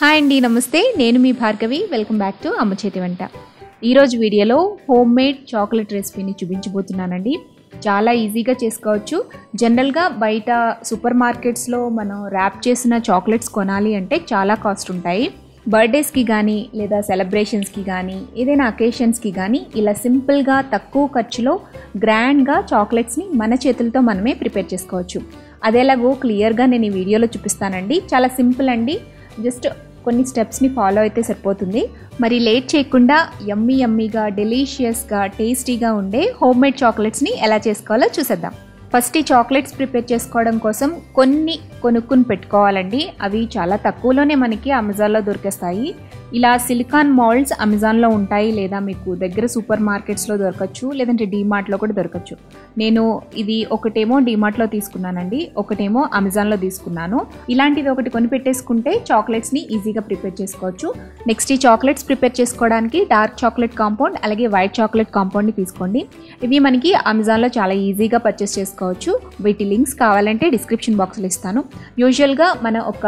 Hi అండి నమస్తే. నేను మీ Bhargavi. Welcome back to Amma Chethi Vanta. ఈరోజు వీడియోలో హోమ్ మేడ్ చాక్లెట్ రెసిపీని చూపించబోతున్నానండి. చాలా ఈజీగా చేసుకోవచ్చు. జనరల్గా బయట సూపర్ మార్కెట్స్లో మనం ర్యాప్ చేసిన చాక్లెట్స్ కొనాలి అంటే చాలా కాస్ట్ ఉంటాయి. బర్త్డేస్కి కానీ లేదా సెలబ్రేషన్స్కి కానీ ఏదైనా అకేషన్స్కి కానీ ఇలా సింపుల్గా తక్కువ ఖర్చులో గ్రాండ్గా చాక్లెట్స్ని మన చేతులతో మనమే ప్రిపేర్ చేసుకోవచ్చు. అదేలాగో క్లియర్గా నేను ఈ వీడియోలో చూపిస్తానండి. చాలా సింపుల్ అండి. జస్ట్ కొన్ని స్టెప్స్ని ఫాలో అయితే సరిపోతుంది. మరి లేట్ చేయకుండా యమ్మీ యమ్మీగా డెలీషియస్గా టేస్టీగా ఉండే హోమ్ మేడ్ చాక్లెట్స్ని ఎలా చేసుకోవాలో చూసేద్దాం. ఫస్ట్ ఈ చాక్లెట్స్ ప్రిపేర్ చేసుకోవడం కోసం కొన్ని కొనుక్కుని పెట్టుకోవాలండి. అవి చాలా తక్కువలోనే మనకి అమెజాన్లో దొరికేస్తాయి. ఇలా సిలికాన్ మాల్స్ అమెజాన్లో ఉంటాయి లేదా మీకు దగ్గర సూపర్ మార్కెట్స్లో దొరకచ్చు లేదంటే డీమార్ట్లో కూడా దొరకచ్చు. నేను ఇది ఒకటేమో డీమార్ట్లో తీసుకున్నానండి ఒకటేమో అమెజాన్లో తీసుకున్నాను. ఇలాంటిది ఒకటి కొని పెట్టేసుకుంటే చాక్లెట్స్ని ఈజీగా ప్రిపేర్ చేసుకోవచ్చు. నెక్స్ట్ ఈ చాక్లెట్స్ ప్రిపేర్ చేసుకోవడానికి డార్క్ చాక్లెట్ కాంపౌండ్ అలాగే వైట్ చాక్లెట్ కాంపౌండ్ని తీసుకోండి. ఇవి మనకి అమెజాన్లో చాలా ఈజీగా పర్చేస్ చేసుకోవచ్చు. వీటి లింక్స్ కావాలంటే డిస్క్రిప్షన్ బాక్స్లో ఇస్తాను. యూజువల్గా మన ఒక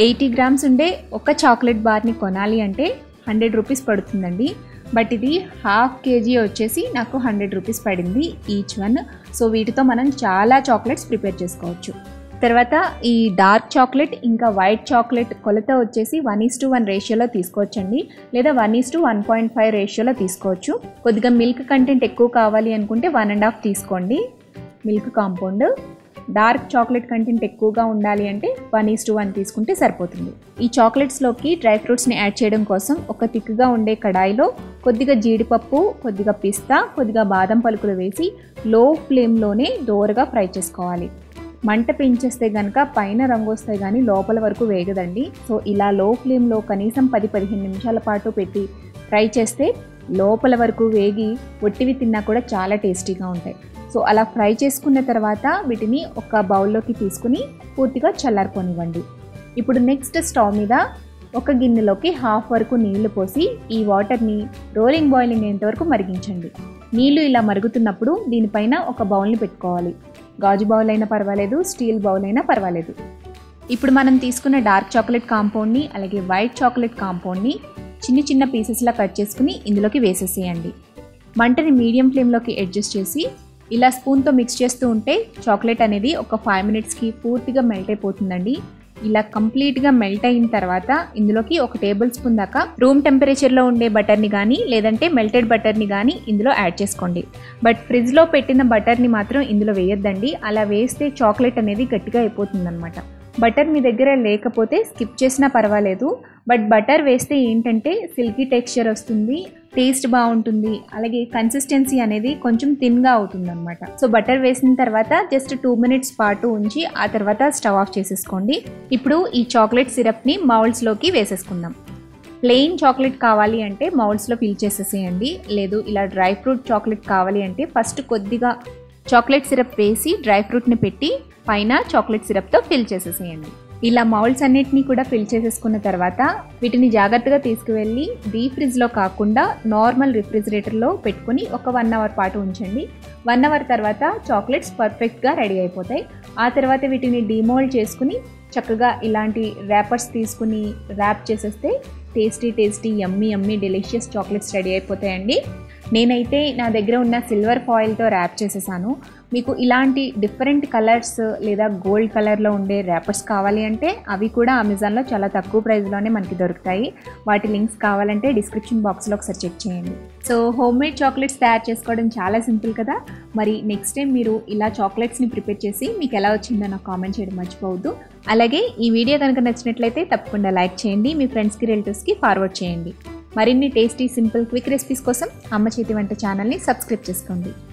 ఎయిటీ గ్రామ్స్ ఉండే ఒక చాక్లెట్ బార్ని కొనాలి అంటే హండ్రెడ్ రూపీస్ పడుతుందండి. బట్ ఇది హాఫ్ కేజీ వచ్చేసి నాకు హండ్రెడ్ రూపీస్ పడింది ఈచ్ వన్. సో వీటితో మనం చాలా చాక్లెట్స్ ప్రిపేర్ చేసుకోవచ్చు. తర్వాత ఈ డార్క్ చాక్లెట్ ఇంకా వైట్ చాక్లెట్ కొలత వచ్చేసి వన్ ఈస్ టు వన్ రేషియోలో తీసుకోవచ్చండి. లేదా one is to one point five రేషియోలో తీసుకోవచ్చు. కొద్దిగా మిల్క్ కంటెంట్ ఎక్కువ కావాలి అనుకుంటే వన్ అండ్ హాఫ్ తీసుకోండి. Milk compound. Dark chocolate content ఎక్కువగా ఉండాలి అంటే వన్ ఈస్ టు వన్ తీసుకుంటే సరిపోతుంది. ఈ చాక్లెట్స్లోకి డ్రై ఫ్రూట్స్ని యాడ్ చేయడం కోసం ఒక తిక్కుగా ఉండే కడాయిలో కొద్దిగా జీడిపప్పు కొద్దిగా పిస్తా కొద్దిగా బాదం పలుకులు వేసి లో ఫ్లేమ్లోనే దోరగా ఫ్రై చేసుకోవాలి. మంట పెంచేస్తే కనుక పైన రంగు వస్తాయి కానీ లోపల వరకు వేగదండి. సో ఇలా లో ఫ్లేమ్లో కనీసం పది పదిహేను నిమిషాల పాటు పెట్టి ఫ్రై చేస్తే లోపల వరకు వేగి ఒట్టివి తిన్నా కూడా చాలా టేస్టీగా ఉంటాయి. సో అలా ఫ్రై చేసుకున్న తర్వాత వీటిని ఒక బౌల్లోకి తీసుకుని పూర్తిగా చల్లారుకొనివ్వండి. ఇప్పుడు నెక్స్ట్ స్టవ్ మీద ఒక గిన్నెలోకి హాఫ్ వరకు నీళ్ళు పోసి ఈ వాటర్ని రోలింగ్ బాయిలింగ్ అయ్యేంత వరకు మరిగించండి. నీళ్ళు ఇలా మరుగుతున్నప్పుడు దీనిపైన ఒక బౌల్ని పెట్టుకోవాలి. గాజు బౌల్ అయినా పర్వాలేదు స్టీల్ బౌల్ అయినా పర్వాలేదు. ఇప్పుడు మనం తీసుకున్న డార్క్ చాక్లెట్ కాంపౌండ్ని అలాగే వైట్ చాక్లెట్ కాంపౌండ్ని చిన్న చిన్న పీసెస్లా కట్ చేసుకుని ఇందులోకి వేసేసేయండి. మంటని మీడియం ఫ్లేమ్లోకి అడ్జస్ట్ చేసి ఇలా స్పూన్తో మిక్స్ చేస్తూ ఉంటే చాక్లెట్ అనేది ఒక ఫైవ్ మినిట్స్కి పూర్తిగా మెల్ట్ అయిపోతుందండి. ఇలా కంప్లీట్గా మెల్ట్ అయిన తర్వాత ఇందులోకి ఒక టేబుల్ స్పూన్ దాకా రూమ్ టెంపరేచర్లో ఉండే బటర్ని కానీ లేదంటే మెల్టెడ్ బటర్ని కానీ ఇందులో యాడ్ చేసుకోండి. బట్ ఫ్రిడ్జ్లో పెట్టిన బటర్ని మాత్రం ఇందులో వేయొద్దండి. అలా వేస్తే చాక్లెట్ అనేది గట్టిగా అయిపోతుందన్నమాట. బటర్ మీ దగ్గర లేకపోతే స్కిప్ చేసినా పర్వాలేదు. బట్ బటర్ వేస్తే ఏంటంటే సిల్కీ టెక్స్చర్ వస్తుంది టేస్ట్ బాగుంటుంది అలాగే కన్సిస్టెన్సీ అనేది కొంచెం థిన్గా అవుతుంది అనమాట సో బటర్ వేసిన తర్వాత జస్ట్ టూ మినిట్స్ పాటు ఉంచి ఆ తర్వాత స్టవ్ ఆఫ్ చేసేసుకోండి. ఇప్పుడు ఈ చాక్లెట్ సిరప్ని మౌల్స్లోకి వేసేసుకుందాం. ప్లెయిన్ చాక్లెట్ కావాలి అంటే మౌల్స్లో ఫిల్ చేసేసేయండి. లేదు ఇలా డ్రై ఫ్రూట్ చాక్లెట్ కావాలి అంటే ఫస్ట్ కొద్దిగా చాక్లెట్ సిరప్ వేసి డ్రై ఫ్రూట్ని పెట్టి పైన చాక్లెట్ సిరప్తో ఫిల్ చేసేసేయండి. ఇలా మౌల్స్ అన్నిటినీ కూడా ఫిల్ చేసేసుకున్న తర్వాత వీటిని జాగ్రత్తగా తీసుకువెళ్ళి డీప్ ఫ్రిడ్జ్లో కాకుండా నార్మల్ రిఫ్రిజిరేటర్లో పెట్టుకుని ఒక వన్ అవర్ పాటు ఉంచండి. వన్ అవర్ తర్వాత చాక్లెట్స్ పర్ఫెక్ట్గా రెడీ అయిపోతాయి. ఆ తర్వాత వీటిని డిమోల్డ్ చేసుకుని చక్కగా ఇలాంటి ర్యాపర్స్ తీసుకుని ర్యాప్ చేసేస్తే tasty tasty yummy yummy delicious chocolates ready అయిపోతాయండి. నేనైతే నా దగ్గర ఉన్న సిల్వర్ ఫాయిల్తో ర్యాప్ చేసేసాను. మీకు ఇలాంటి డిఫరెంట్ కలర్స్ లేదా గోల్డ్ కలర్లో ఉండే ర్యాపర్స్ కావాలి అంటే అవి కూడా అమెజాన్లో చాలా తక్కువ ప్రైస్లోనే మనకి దొరుకుతాయి. వాటి లింక్స్ కావాలంటే డిస్క్రిప్షన్ బాక్స్లో ఒకసారి చెక్ చేయండి. సో హోమ్ మేడ్ చాక్లెట్స్ తయారు చేసుకోవడం చాలా సింపుల్ కదా? మరి నెక్స్ట్ టైం మీరు ఇలా చాక్లెట్స్ని ప్రిపేర్ చేసి మీకు ఎలా వచ్చిందో నాకు కామెంట్ చేయడం మర్చిపోవద్దు. అలాగే ఈ వీడియో కనుక నచ్చినట్లయితే తప్పకుండా లైక్ చేయండి. మీ ఫ్రెండ్స్కి రిలేటివ్స్కి ఫార్వర్డ్ చేయండి. మరిన్ని టేస్టీ సింపుల్ క్విక్ రెసిపీస్ కోసం అమ్మ చేతి వంట ఛానల్ని సబ్స్క్రైబ్ చేసుకోండి.